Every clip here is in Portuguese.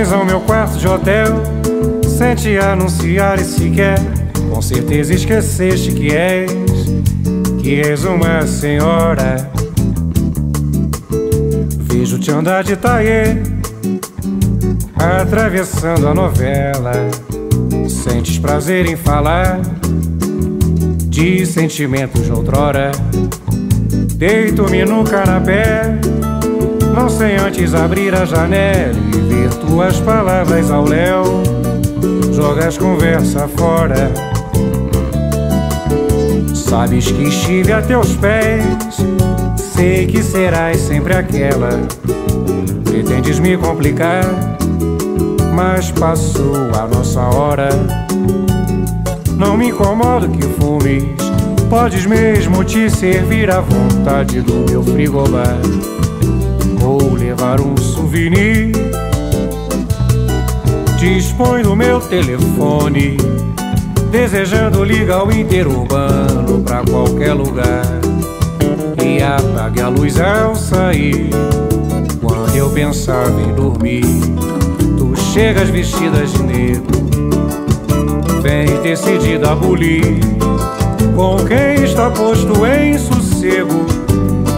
Vens ao meu quarto de hotel, sem te anunciar e sequer, com certeza esqueceste que és, que és uma senhora. Vejo-te andar de taie, atravessando a novela. Sentes prazer em falar de sentimentos de outrora. Deito-me no canapé, não sei antes abrir a janela e ver tuas palavras ao léu. Jogas conversa fora. Sabes que estive a teus pés, sei que serás sempre aquela. Pretendes me complicar, mas passou a nossa hora. Não me incomodo que fumes, podes mesmo te servir à vontade do meu frigobar. Telefone, desejando ligar o interurbano pra qualquer lugar. E apague a luz ao sair, quando eu pensava em dormir. Tu chegas vestidas de negro Vem decidida a bulir Com quem está posto em sossego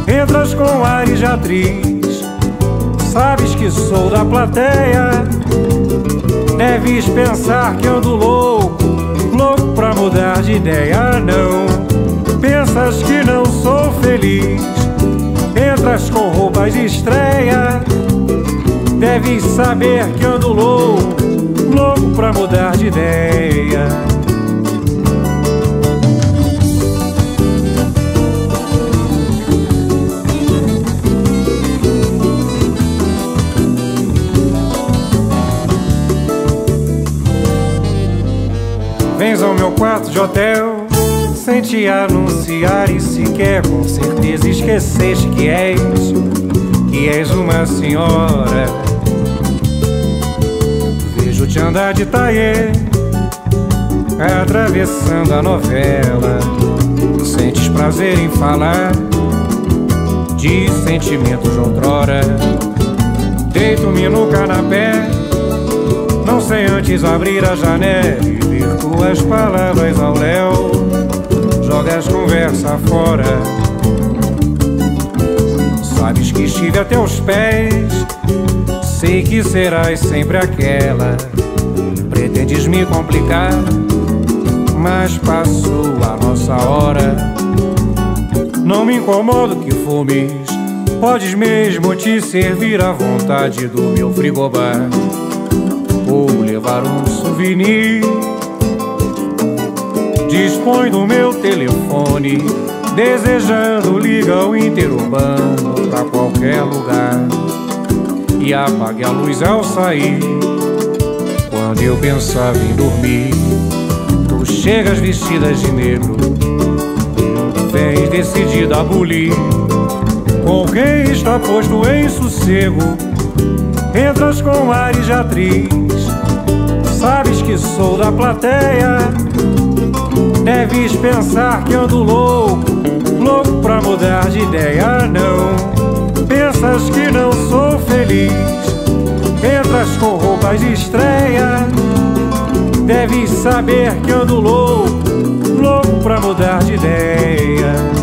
Entras com ares de atriz Sabes que sou da plateia Deves pensar que ando louco Louco pra mudar de ideia, não. Pensas que não sou feliz Entras com roupas de estreia. Deves saber que ando louco Louco pra mudar de ideia Vens ao meu quarto de hotel. Sem te anunciar e sequer Com certeza esqueceste que és Que és uma senhora. Vejo-te andar de taie Atravessando a novela. Sentes prazer em falar De sentimentos de outrora. Deito-me no canapé Não sei antes abrir a janela tuas palavras ao léu Jogas conversa fora Sabes que estive a teus pés Sei que serás sempre aquela. Pretendes me complicar, mas passou a nossa hora. Não me incomodo que fumes, podes mesmo te servir à vontade do meu frigobar. Ou levar um souvenir. Dispõe do meu telefone, desejando liga o interurbano pra qualquer lugar e apague a luz ao sair. Quando eu pensava em dormir, tu chegas vestidas de negro, vens decidida a bulir. Com quem está posto em sossego, entras com ares de atriz. Sabes que sou da plateia, deves pensar que ando louco, louco pra mudar de ideia, não. Pensas que não sou feliz Entras com roupas de estreia. Deves saber que ando louco Louco pra mudar de ideia